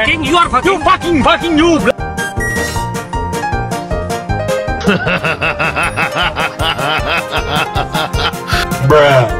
fucking, you are fucking, you fucking, fucking you. Bruh.